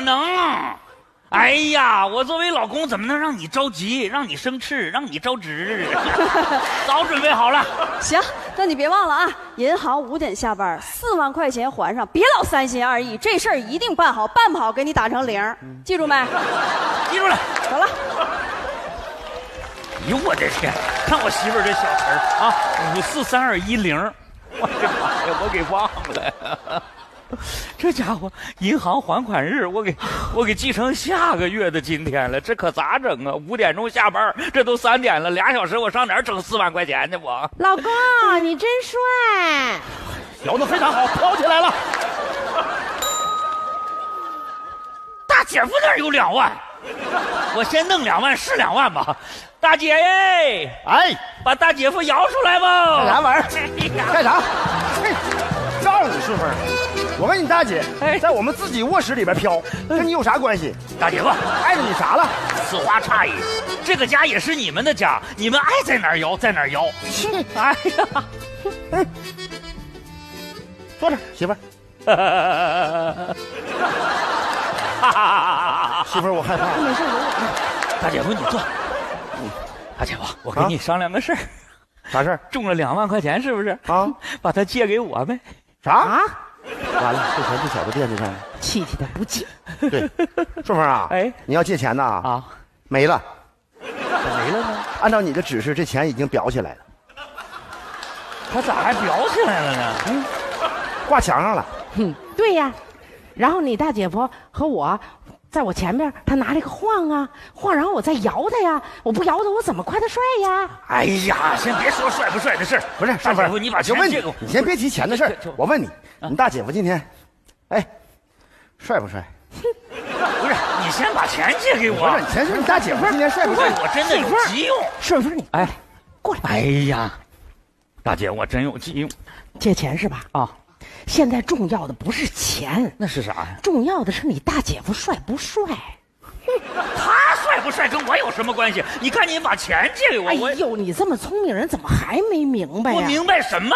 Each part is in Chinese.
可能。哎呀，我作为老公怎么能让你着急，让你生气，让你着急？早准备好了。行，那你别忘了啊，银行五点下班，四万块钱还上，别老三心二意，这事儿一定办好，办不好给你打成零，记住没？记住了。走了。哎呦我的天！看我媳妇儿这小词儿啊，五四三二一零，我的妈呀，我给忘了。这家伙，银行还款日，我给我给记成下个月的今天了，这可咋整啊？五点钟下班，这都三点了，俩小时我上哪儿整四万块钱去？我老公，你真帅，摇的非常好，飘起来了。大姐夫那儿有两万，我先弄两万是两万吧。大姐耶，哎，把大姐夫摇出来吧。干啥玩意儿？干啥？嘿，告诉你顺风，我问你大姐在我们自己卧室里边飘，跟你有啥关系？大姐夫，碍着你啥了？此话差矣，这个家也是你们的家，你们爱在哪儿摇在哪儿摇。哎呀，嗯，坐这，媳妇儿。媳妇儿，我害怕。没事，大姐夫，你坐。大姐夫，我跟你商量个事儿。啥事儿？中了两万块钱，是不是？啊，把它借给我呗。啥？啊，完了，这钱不小子惦记上了。气气的不借。对，顺风啊，哎你要借钱呐？啊，没了。咋没了呢？按照你的指示，这钱已经裱起来了，他咋还裱起来了呢？嗯，挂墙上了。哼，对呀。然后你大姐夫和我，在我前面，他拿这个晃啊晃，然后我再摇他呀。我不摇他，我怎么夸他帅呀？哎呀，先别说帅不帅的事儿，不是，顺风，大姐夫，你把钱借给我，。你先别提钱的事儿。我问你，你大姐夫今天，哎，帅不帅？不是，你先把钱借给我。不是，你先说你大姐夫今天帅不帅？我真的有急用。顺风，你哎，过来，哎呀，大姐，我真有急用借钱是吧？啊！现在重要的不是钱，那是啥呀？重要的是你大姐夫帅不帅。他帅不帅跟我有什么关系？你赶紧把钱借给我，哎我呦，你这么聪明人，怎么还没明白呀？我明白什么？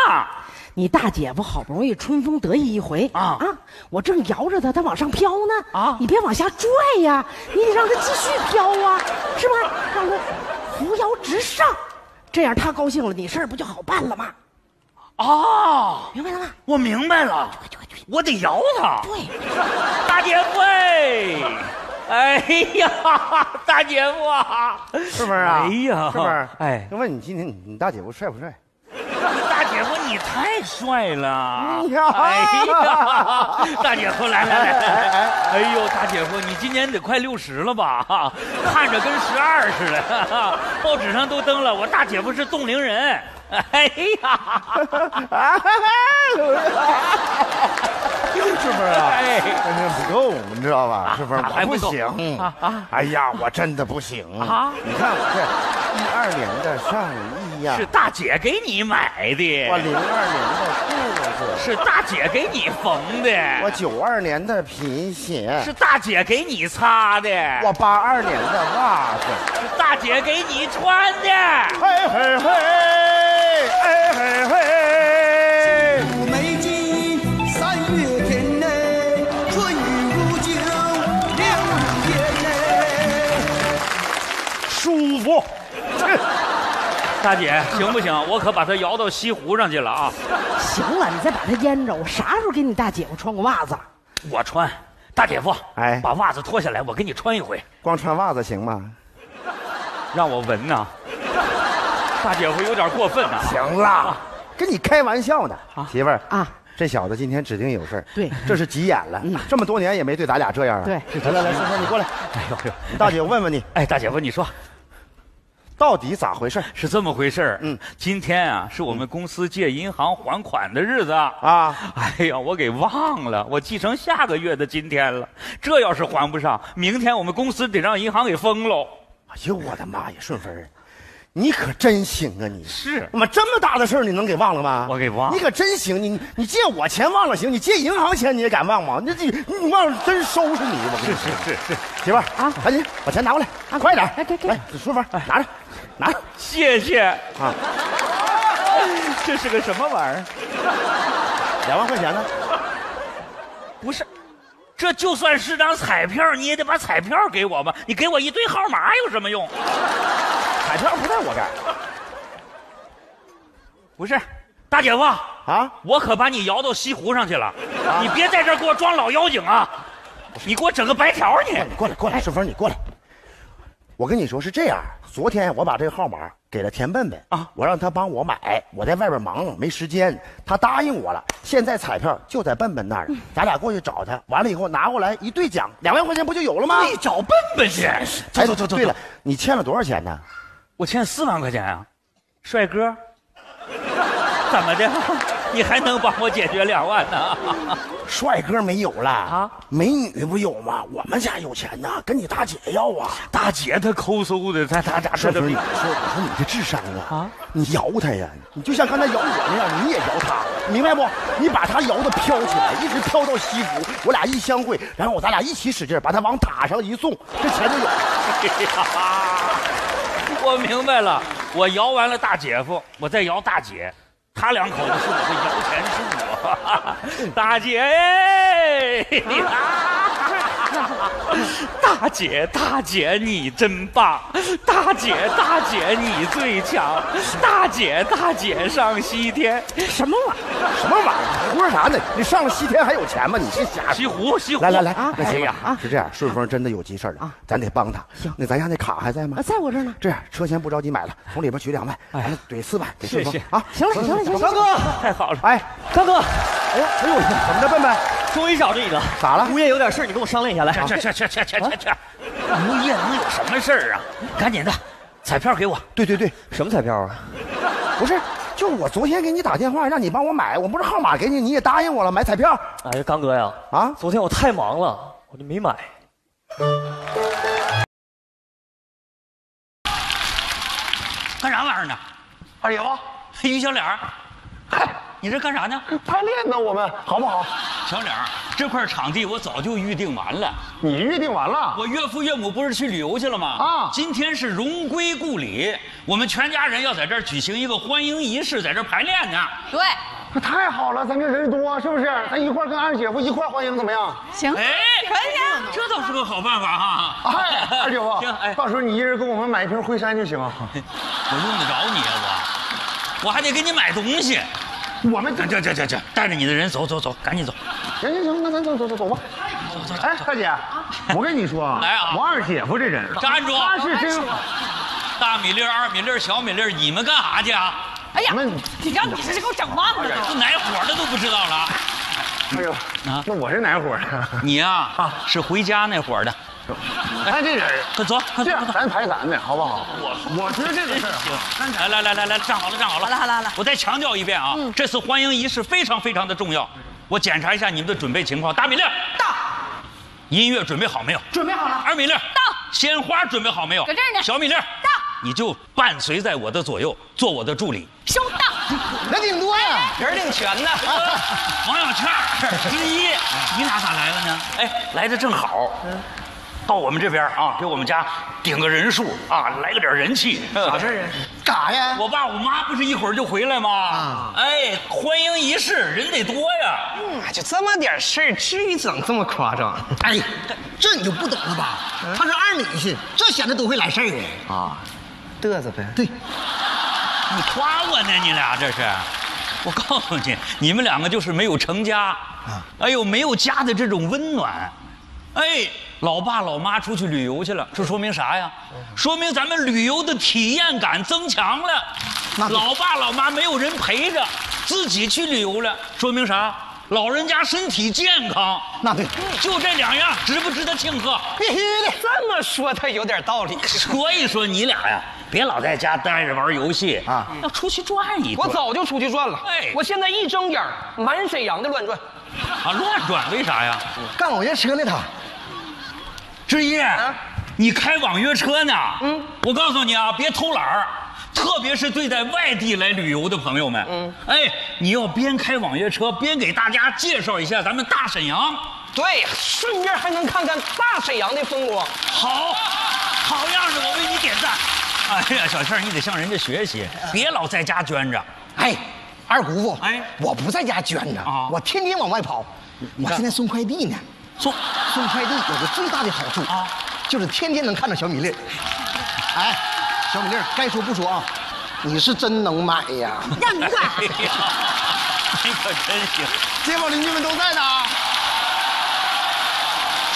你大姐夫好不容易春风得意一回啊啊！我正摇着他，他往上飘呢啊你别往下拽呀，你得让他继续飘啊，是吧？让他扶摇直上，这样他高兴了，你事儿不就好办了吗？哦，明白了吗？我明白了，我得摇他。对，大姐夫哎，哎呀，大姐夫啊，顺风啊，哎呀是不是，哎就问你今天你你大姐夫帅不帅？你太帅了！哎呀。哎呀，大姐夫来来来。来，哎呦，大姐夫你今年得快六十了吧？看着跟十二似的，报纸上都登了，我大姐夫是冻龄人。哎呀，顺风啊，哎但是不够，你知道吧？顺风，我不还不行！哎呀，我真的不行。啊。你看我这一二年的上衣呀，是大姐给你买的。我的，零二年的裤子，是大姐给你缝的。我的，九二年的皮鞋，是大姐给你擦的，我八二年的袜子。是大姐给你穿的。嘿嘿嘿，哎嘿嘿，大姐，行不行？我可把他摇到西湖上去了啊！行了，你再把他腌着，我啥时候给你大姐夫穿过袜子？我穿，大姐夫，哎把袜子脱下来，我给你穿一回，光穿袜子行吗？让我闻呐。大姐夫有点过分呐。行了，跟你开玩笑呢。媳妇儿啊，这小子今天指定有事儿。对这是急眼了，这么多年也没对咱俩这样啊。对来来来，你过来，哎呦呦，大姐，我问问你，哎，大姐夫，你说到底咋回事是这么回事儿？嗯，今天啊，是我们公司借银行还款的日子。啊？哎呀，我给忘了，我记成下个月的今天了。这要是还不上，明天我们公司得让银行给封喽。哎呦我的妈呀，顺风儿，你可真行啊你！是妈这么大的事儿你能给忘了吗？我给忘了你可真行，你你借我钱忘了行，你借银行钱你也敢忘吗？那这你忘了真收拾你！我跟你说，是是是，媳妇儿啊，赶紧把钱拿过来啊，快点儿！来给给来，顺风拿着，拿着谢谢。啊，这是个什么玩意儿？两万块钱呢？不是，这这就算是张彩票，你也得把彩票给我吧？你给我一堆号码有什么用？彩票不在我这儿不是，大姐夫，啊。我可把你摇到西湖上去了，你别在这儿给我装老妖精啊！你给我整个白条你。你过来，过来，顺风，你过来。我跟你说是这样，昨天我把这个号码给了田笨笨啊我让他帮我买，我在外边忙没时间，他答应我了。现在彩票就在笨笨那儿，咱俩过去找他，完了以后拿过来一对奖，两万块钱不就有了吗？你找笨笨去。走走走。对了，，你欠了多少钱呢？我欠四万块钱啊，帅哥，怎么的？你还能帮我解决两万呢？帅哥没有了啊，美女不有吗？我们家有钱呐，跟你大姐要啊。大姐她抠搜的，她她她她顺风，你说，我说你这智商啊，啊你摇她呀，你就像刚才摇我那样，你也摇她，明白不？你把她摇的飘起来，一直飘到西湖，我俩一相会，然后咱俩一起使劲，把她往塔上一送，这钱就有了。我明白了，我摇完了大姐夫，我再摇大姐，他两口子是我的摇钱树啊。大姐哎，大姐大姐你真棒，大姐大姐你最强，大姐大姐上西天，什么玩意儿？什么玩意儿？胡说啥呢？你上了西天还有钱吗？你是瞎说。西湖西湖。来来来，啊那行啊，是这样，顺丰真的有急事儿了，咱得帮他。行那咱家那卡还在吗啊，？在我这儿呢。这样，车先不着急买了，从里边取两万，完了怼四万给顺丰谢谢啊。行了行了行了大哥，太好了，哎，大哥，哎呀，哎呦，怎么的，笨笨？终于找着你了。咋了物业有点事儿，你跟我商量一下来。去去去去去去去，物业能有什么事儿啊？赶紧的，彩票给我。对对对，什么彩票啊？不是，就我昨天给你打电话让你帮我买，我不是号码给你，你也答应我了，买彩票哎呀，刚哥呀，啊？昨天我太忙了，我就没买。干啥玩意儿呢？二爷夫，于小脸儿，你这干啥呢？排练呢，我们好不好？小脸儿，这块场地我早就预定完了。你预定完了？我岳父岳母不是去旅游去了吗？啊今天是荣归故里，我们全家人要在这儿举行一个欢迎仪式，在这儿排练呢。对，那太好了，咱这人多，是不是？咱一块儿跟二姐夫一块儿欢迎，怎么样？行，哎，可以啊。这倒是个好办法哈。哎，二姐夫，行，哎，到时候你一人给我们买一瓶灰山就行。我用得着你啊我，我还得给你买东西。我们这这这这这，带着你的人走走走，赶紧走。行行行，那咱走走走走吧。走走哎，大姐，我跟你说，来啊我二姐夫这人，站住他是真。大米粒儿、二米粒儿、小米粒儿，你们干啥去啊？哎呀你让你这给我整忘了这都。哪伙的都不知道了。哎呦，啊那我是哪伙的？你呀、是回家那伙的。看 这人，快走，快这。样咱排咱的好不好？我我觉得这个事儿啊，来来来来来，站好了，站好了。好了好了好了我再强调一遍啊，这次欢迎仪式非常非常的重要。我检查一下你们的准备情况。大米粒儿到，音乐准备好没有？准备好了。二米粒到鲜花准备好没有？搁这儿呢小米粒到你就伴随在我的左右，做我的助理。收到。人挺多呀。人挺全的。王小倩儿 之一，你俩咋来了呢？哎，来的正好，到我们这边啊，给我们家顶个人数啊，来个点人气。啥事儿啊？干啥呀？我爸我妈不是一会儿就回来吗？哎，欢迎仪式人得多呀。嗯就这么点事儿，至于整这么夸张？哎，这你就不懂了吧？他是二女婿，这显得多会来事儿啊！啊，嘚瑟呗。对，你夸我呢？你俩这是？我告诉你，你们两个就是没有成家啊，哎呦，没有家的这种温暖。哎，老爸老妈出去旅游去了，这说明啥呀？说明咱们旅游的体验感增强了。那老爸老妈没有人陪着，自己去旅游了，说明啥？老人家身体健康。那对，就这两样，值不值得庆贺？必须的。这么说他有点道理。所以说你俩呀，别老在家待着玩游戏啊，要出去转一转。我早就出去转了。哎我现在一睁眼，满沈阳的乱转。啊乱转，为啥呀？干网约车呢他，志毅，你开网约车呢？嗯，我告诉你啊，别偷懒儿，特别是对待外地来旅游的朋友们。嗯，哎，你要边开网约车边给大家介绍一下咱们大沈阳。对，顺便还能看看大沈阳的风光。好，好样的，我为你点赞。哎呀，小倩，你得向人家学习，别老在家捐着。哎，二姑父，哎我不在家捐着啊我天天往外跑，我现在送快递呢。送送快递有个最大的好处啊，就是天天能看到小米粒。哎，小米粒，该说不说啊，你是真能买呀！让你惯。哎呀，你可真行。街坊邻居们都在呢啊！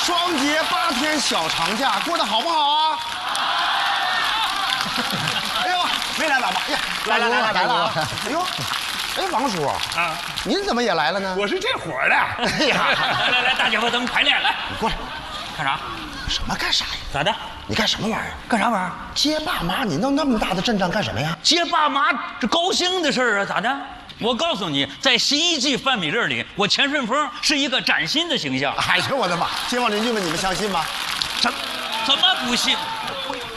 双节八天小长假过得好不好啊？哎呦，没来晚吧？哎呀，来来来来来了啊！哎呦，哎，王叔啊，您怎么也来了呢？我是这伙儿的。哎呀，来来来，大姐夫，咱们排练来。你过来，干啥？什么干啥呀？咋的？你干什么玩意儿？干啥玩意儿？接爸妈，你弄那么大的阵仗干什么呀？接爸妈这高兴的事儿啊，咋的？我告诉你，在新一季范米粒里，我钱顺风是一个崭新的形象。哎呦，我的妈！街坊邻居们，你们相信吗？怎怎么不信？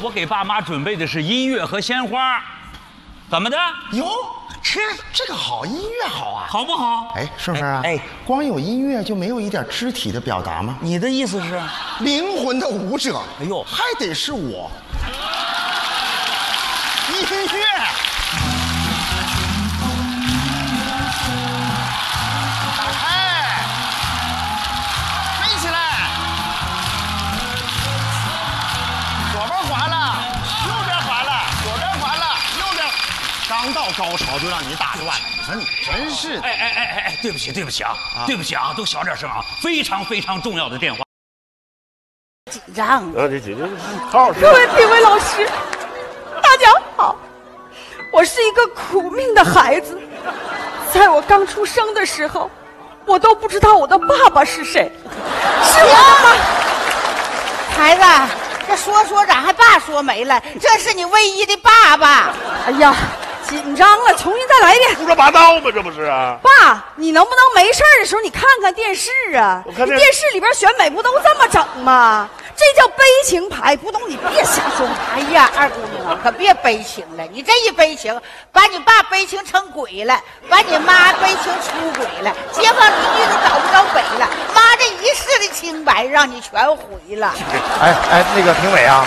我给爸妈准备的是音乐和鲜花，怎么的？哟，这这个好，音乐好啊，好不好？哎，顺顺啊，哎，光有音乐就没有一点肢体的表达吗？你的意思是？灵魂的舞者，哎呦还得是我。音乐，刚到高潮就让你打断了，你说你真是的。哎哎哎哎哎，对不起对不起啊，对不起啊，都小点声啊，非常非常重要的电话。紧张。啊，这紧张，好好各位评委老师，大家好，我是一个苦命的孩子，在我刚出生的时候，我都不知道我的爸爸是谁，是我妈。孩子，这说说咋还爸说没了？这是你唯一的爸爸。哎呀，紧张了，重新再来一遍。胡说八道吗？这不是啊？爸，你能不能没事儿的时候你看看电视啊？我看电电视里边选美不都这么整吗？这叫悲情牌，不懂你别瞎说。哎呀，二姑娘可别悲情了，你这一悲情，把你爸悲情成鬼了，把你妈悲情出轨了，街坊邻居都找不着北了，妈这一世的清白让你全毁了。哎哎，那个评委啊，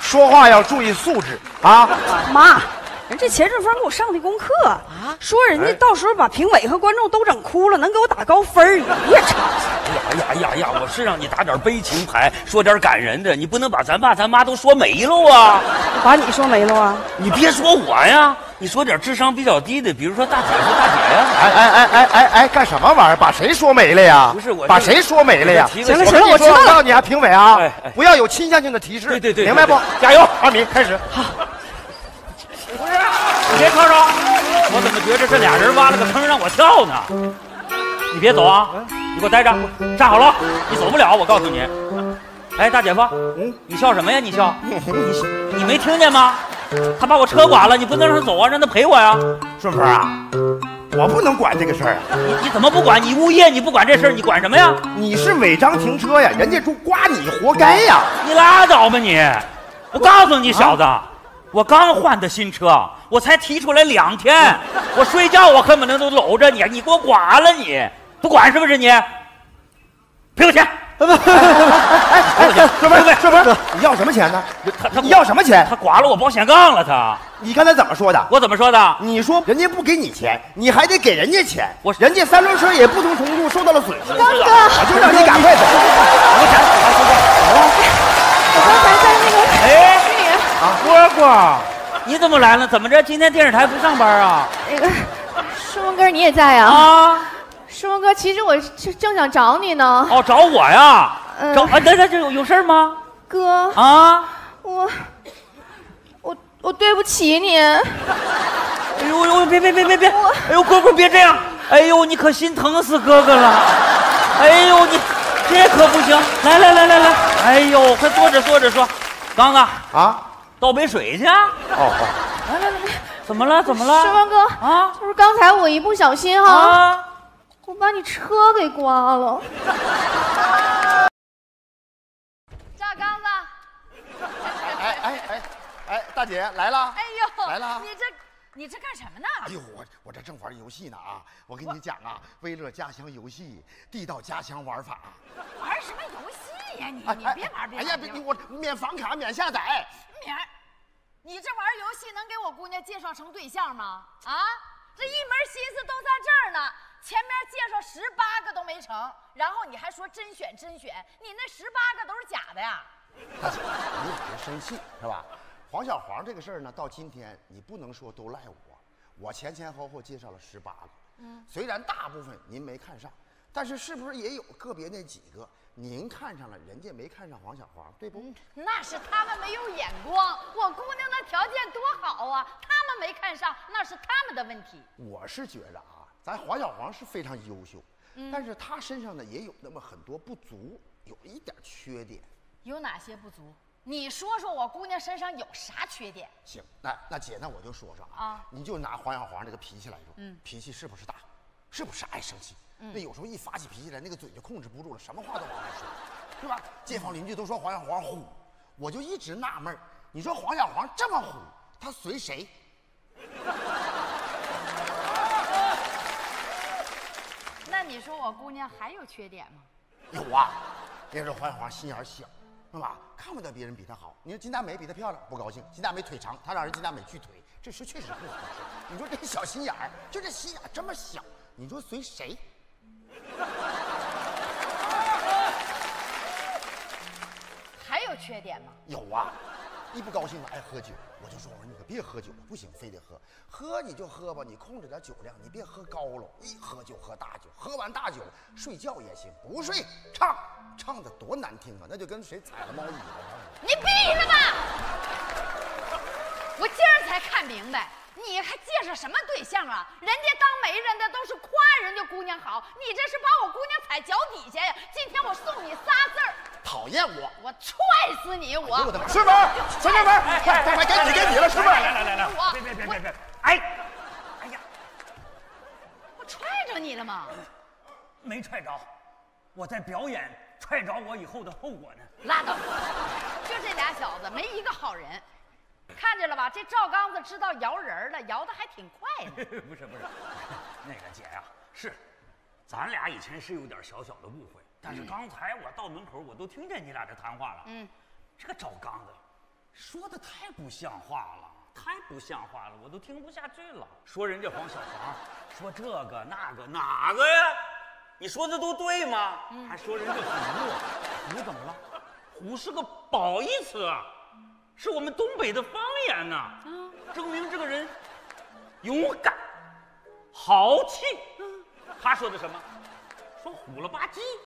说话要注意素质啊！妈，人这钱顺峰给我上的功课啊，说人家到时候把评委和观众都整哭了，能给我打高分儿。你别吵。哎呀哎呀哎呀！我是让你打点悲情牌，说点感人的，你不能把咱爸咱妈都说没了啊！把你说没了啊？你别说我呀，你说点智商比较低的，比如说大姐夫、大姐呀。哎哎哎哎哎哎，干什么玩意儿？把谁说没了呀？不是我把谁说没了呀？行了行了我知道了我告诉你啊，评委啊哎哎，不要有倾向性的提示，对对对明白不？加油，二米开始。你别吵吵，我怎么觉着这俩人挖了个坑让我跳呢？你别走啊，你给我待着，站好了，你走不了，我告诉你。哎，大姐夫，你笑什么呀？你笑，你你没听见吗？他把我车剐了，你不能让他走啊，让他赔我呀。顺风啊，我不能管这个事儿啊，你你怎么不管？你物业你不管这事儿，你管什么呀？你是违章停车呀，人家就刮你，活该呀。你拉倒吧你！我告诉你小子，我刚换的新车，我才提出来两天，我睡觉我恨不得都搂着你，你给我剐了你，不管是不是你？赔我钱！哎，顺风，顺风，你要什么钱呢？他他你要什么钱？他剐了我保险杠了他，你刚才怎么说的？我怎么说的？你说人家不给你钱，你还得给人家钱。我人家三轮车也不同程度受到了损失，刚哥，我就让你赶快走。我刚才在那个哎，那蝈蝈，你怎么来了？怎么着？今天电视台不上班啊？那个，顺风哥你也在啊？啊？顺风哥，其实我是正想找你呢。哦，找我呀？嗯找啊？等等，这有有事吗？哥，啊？我我我对不起你。哎呦呦，别别别别别！哎呦，蝈蝈别这样！哎呦，你可心疼死哥哥了！哎呦，你这可不行！来来来来来！哎呦，快坐着坐着说。刚刚啊，倒杯水去啊！哦哦，来来来，怎么了？怎么了？顺风哥，啊就是刚才我一不小心哈，啊！我把你车给刮了。炸缸子，哎哎哎哎，大姐来了。哎呦，来了你这你这干什么呢？哎呦，我我这正玩游戏呢啊！我跟你讲啊，微乐家乡游戏，地道家乡玩法。玩什么游戏呀、你哎你别玩别哎呀，别你我免房卡免下载。免儿，你这玩游戏能给我姑娘介绍成对象吗？啊，这一门心思都在这儿呢，前面介绍十八个都没成，然后你还说甄选甄选，你那十八个都是假的呀？大姐，你也别生气，是吧？黄小黄这个事儿呢，到今天你不能说都赖我，我前前后后介绍了十八个，嗯，虽然大部分您没看上，但是是不是也有个别那几个您看上了，人家没看上黄小黄，对不？那是他们没有眼光，我姑娘那条件多好啊，他们没看上，那是他们的问题。我是觉着啊，咱黄小黄是非常优秀，嗯但是他身上呢也有那么很多不足，有一点缺点。有哪些不足？你说说我姑娘身上有啥缺点？行，那那姐，那我就说说啊，啊你就拿黄小黄这个脾气来说，嗯脾气是不是大？是不是爱生气？嗯那有时候一发起脾气来，那个嘴就控制不住了，什么话都往外说，是吧？街坊邻居都说黄小黄虎，我就一直纳闷儿你说黄小黄这么虎，他随谁？那你说我姑娘还有缺点吗？有啊，别说黄小黄心眼儿小，是吧？看不得别人比他好。你说金大美比他漂亮，不高兴；金大美腿长，他让人金大美锯腿，这事确实不合适。你说这小心眼儿，就这心眼儿这么小，你说随谁？还有缺点吗？有啊，一不高兴了爱喝酒，我就说我说你可别喝酒了，不行，非得喝，喝你就喝吧，你控制点酒量，你别喝高了，一喝就喝大酒，喝完大酒睡觉也行，不睡唱，唱的多难听啊，那就跟谁踩了猫尾巴一样。你闭上吧！我今儿才看明白，你还介绍什么对象啊？人家当媒人的都是夸人家姑娘好，你这是把我姑娘踩脚底下呀！今天我送你仨字儿，讨厌我！我踹死你！我哎呦我的妈！师傅，陈师傅，快快快，该你该你了，师傅！来来来来我别别别别别！哎，哎呀我踹着你了吗？没踹着，我在表演踹着我以后的后果呢。拉倒！就这俩小子，没一个好人。看见了吧？这赵刚子知道摇人了，摇的还挺快呢。不是不是，那个姐呀、是，咱俩以前是有点小小的误会，但是刚才我到门口，我都听见你俩这谈话了。嗯，这个赵刚子说的太不像话了，太不像话了，我都听不下去了。说人家黄小黄，说这个那个哪个呀？你说的都对吗？还说人家虎弱，虎怎么了？虎是个褒义词啊，是我们东北的方言呐、证明这个人勇敢、豪气。他说的什么？说虎了吧唧，